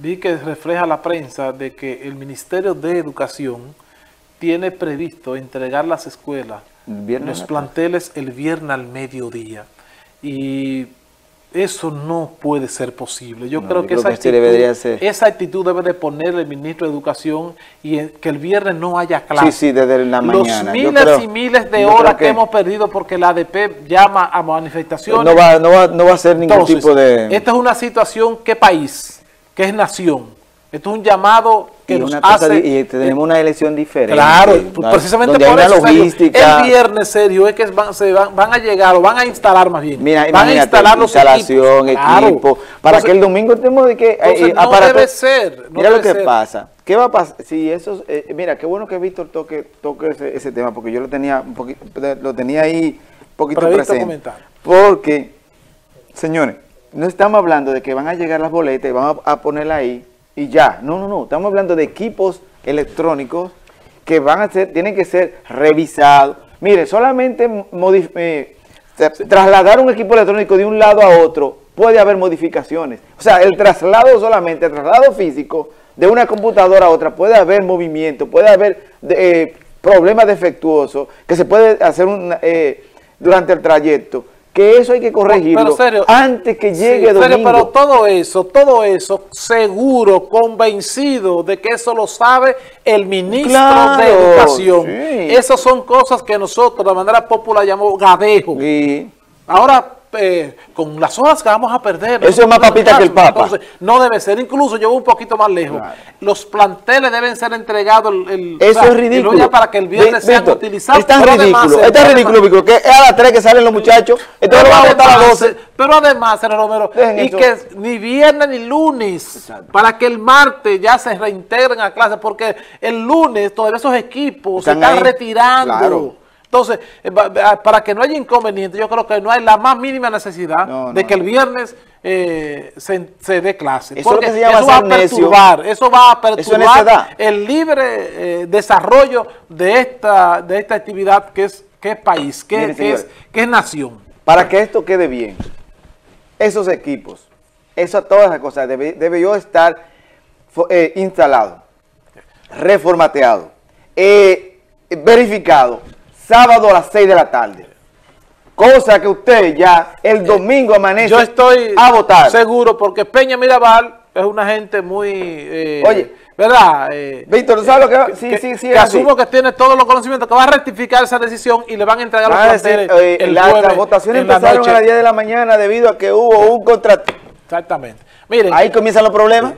vi que refleja la prensa de que el Ministerio de Educación tiene previsto entregar las escuelas, los planteles el viernes al mediodía. Y eso no puede ser posible. Yo creo que, esa, actitud, esa, actitud, debe de poner el ministro de Educación y que el viernes no haya clases. Sí, sí, desde la mañana. Los miles y miles de horas que, hemos perdido porque la ADP llama a manifestaciones. No va, no va, no va a ser ningún tipo de... Esta es una situación, ¿qué país? ¿Qué es nación? Esto es un llamado que nos hace... y tenemos una elección diferente. Claro, precisamente por eso, logística. el viernes, serio, es que van, se van, van, a llegar o van a instalar más bien. Mira, van a instalar los instalación, equipo, para que el domingo estemos de que... Eh, no debe ser. mira lo que pasa. ¿Qué va a pasar? Si eso, eh, mira, qué bueno que Víctor toque, toque ese, tema, porque yo lo tenía un poquito, lo tenía ahí un poquito presente. Comentar. Porque, señores, no estamos hablando de que van a llegar las boletas y van a, a ponerla ahí y ya. No, no, no. Estamos hablando de equipos electrónicos que van a ser, tienen que ser revisados. Mire, solamente eh, trasladar un equipo electrónico de un lado a otro puede haber modificaciones. O sea, el traslado solamente, el traslado físico de una computadora a otra puede haber movimiento, puede haber eh, problemas defectuosos que se puede hacer eh, durante el trayecto que eso hay que corregirlo antes que llegue domingo. pero todo eso, todo eso, seguro, convencido de que eso lo sabe el ministro de Educación. Esas son cosas que nosotros de manera popular llamamos gadejo. Ahora eh, con las horas que vamos a perder. Eso es más papita que el Papa. no debe ser. Incluso yo voy un poquito más lejos. Los planteles deben ser entregados. El, Eso es ridículo. para que el viernes sean utilizados. Es tan ridículo. Es tan ridículo, que es a las 3 que salen los muchachos. Entonces lo van a votar a las 12. Pero además, señor Romero, y que ni viernes ni lunes, para que el martes ya se reintegren a clase, porque el lunes todos esos equipos se están retirando. Entonces, eh, para que no haya inconveniente, yo creo que no hay la más mínima necesidad de que el viernes eh, se, dé clase. Eso, porque eso va a perturbar, eso va a perturbar el libre eh, desarrollo de esta, de esta actividad que es, que es país, que, es, que es nación. Para que esto quede bien, esos equipos, eso, todas esas cosas, debe, yo estar instalado, reformateado, verificado, sábado a las 6 de la tarde. Cosa que usted ya el domingo amanece Yo estoy a votar. seguro porque Peña Mirabal es una gente muy... Eh, Oye, ¿verdad? Eh, Víctor, ¿tú sabes lo que va? Sí, sí, sí. Que asumo que tiene todos los conocimientos, que va a rectificar esa decisión y le van a entregar los planteles eh, Las votaciones empezaron a las 10 de la mañana debido a que hubo un contrato. Exactamente. Miren. Ahí comienzan los problemas.